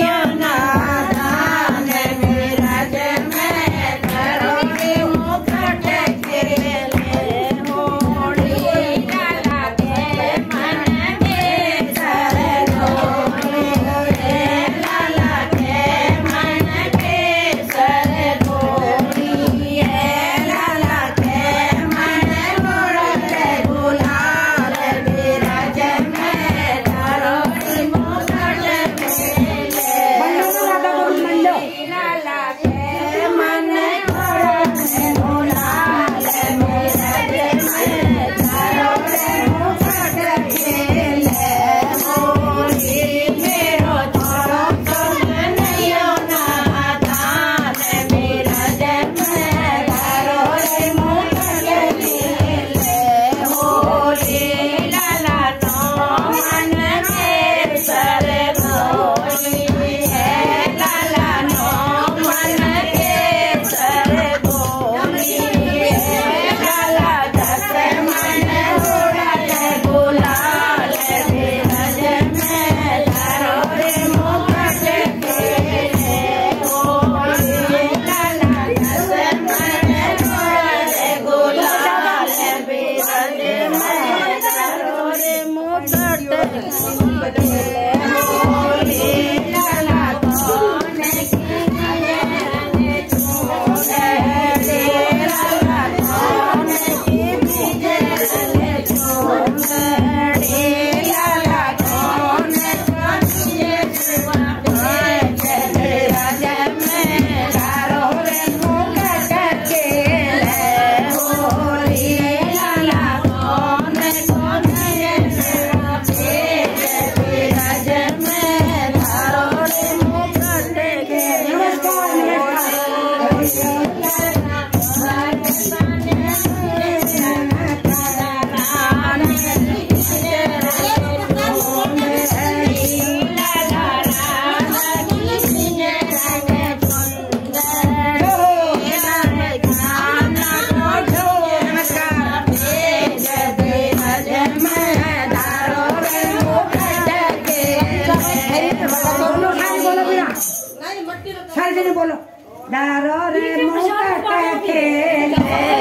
Yeah. बोलो। डारो रे मुँह के खेले